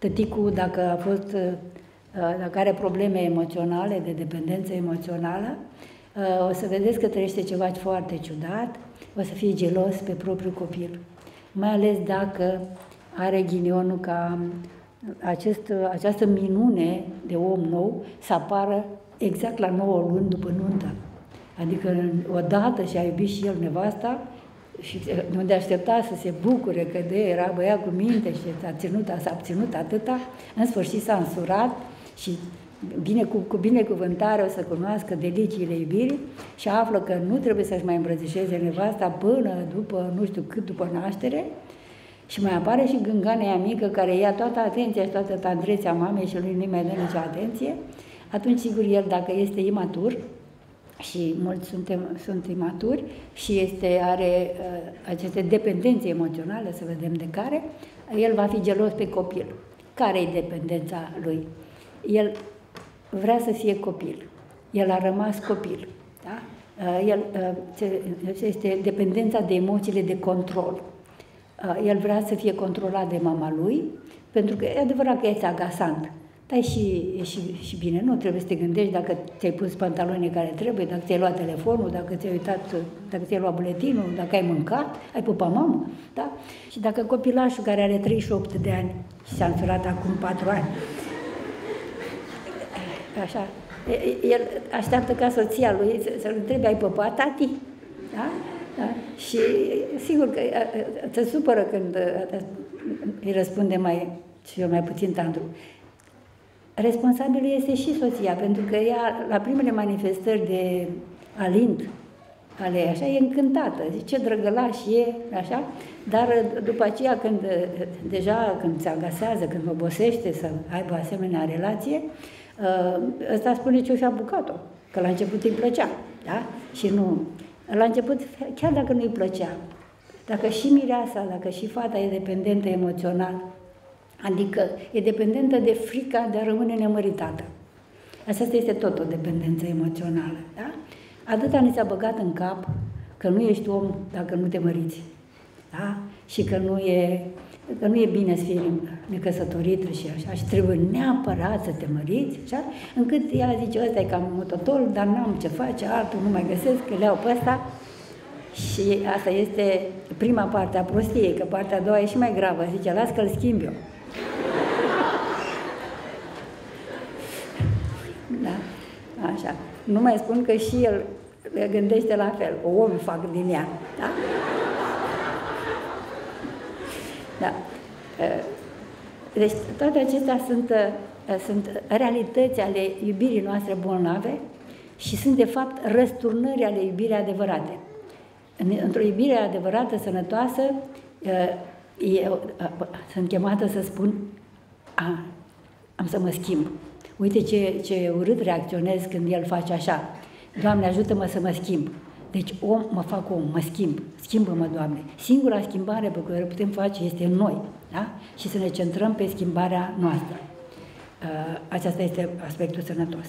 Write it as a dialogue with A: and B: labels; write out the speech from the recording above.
A: Tăticul, dacă a fost, dacă are probleme emoționale, de dependență emoțională, o să vedeți că trăiește ceva foarte ciudat, o să fie gelos pe propriul copil. Mai ales dacă are ghinionul ca acest, această minune de om nou să apară exact la 9 luni după nuntă. Adică odată și-a iubit și el nevasta și nu de aștepta să se bucure că de era băiat cu minte și s-a ținut, s-a ținut atâta, în sfârșit s-a însurat și bine, cu, cu binecuvântare o să cunoască deliciile iubirii și află că nu trebuie să-și mai îmbrățișeze nevasta până după, nu știu cât după naștere, și mai apare și gânganea mică care ia toată atenția și toată tandrețea mamei și lui nu mai dă nicio atenție, atunci sigur el dacă este imatur, și mulți suntem, sunt imaturi și este, are uh, aceste dependențe emoționale, să vedem de care, el va fi gelos pe copil. Care e dependența lui? El vrea să fie copil. El a rămas copil. Da? Uh, el, uh, este dependența de emoțiile de control. Uh, el vrea să fie controlat de mama lui, pentru că e adevărat că este agasant. Dar e și, e și, și bine, nu trebuie să te gândești dacă ți-ai pus pantalonii care trebuie, dacă ți-ai luat telefonul, dacă ți-ai uitat, dacă ți-ai luat buletinul, dacă ai mâncat, ai pupat mamă, da? Și dacă copilașul care are 38 de ani și s-a însurat acum 4 ani, așa, el așteaptă ca soția lui să-l întrebe, ai păpat, tati? Da? da? Și sigur că te supără când îi răspunde mai și mai puțin tandru. Responsabilul este și soția, pentru că ea, la primele manifestări de alint ale așa, e încântată, zice ce drăgălaș e, așa, dar după aceea când deja când se agasează, când obosește să aibă asemenea relație, ă, ăsta spune ce o fi apucat-o, că la început îi plăcea, da? Și nu, la început, chiar dacă nu îi plăcea, dacă și mireasa, dacă și fata e dependentă emoțional, Adică e dependentă de frica de a rămâne nemăritată. Asta este tot o dependență emoțională. Da? Atâta ni s-a băgat în cap că nu ești om dacă nu te măriți. Da? Și că nu e, că nu e bine să fii necăsătorită și așa, și trebuie neapărat să te măriți, așa? încât ea zice, ăsta e cam mototol, dar n-am ce face, altul nu mai găsesc, că le iau pe ăsta. Și asta este prima parte a prostiei, că partea a doua e și mai gravă, zice, las că-l schimb eu. Așa. Nu mai spun că și el gândește la fel, o om fac din ea. Da? Da. Deci toate acestea sunt, sunt realități ale iubirii noastre bolnave și sunt de fapt răsturnări ale iubirii adevărate. Într-o iubire adevărată, sănătoasă, eu sunt chemată să spun, a, am să mă schimb. Uite ce, ce urât reacționez când el face așa. Doamne, ajută-mă să mă schimb. Deci om, mă fac om, mă schimb. Schimbă-mă, Doamne. Singura schimbare pe care o putem face este în noi. Da? Și să ne centrăm pe schimbarea noastră. Uh, acesta este aspectul sănătos.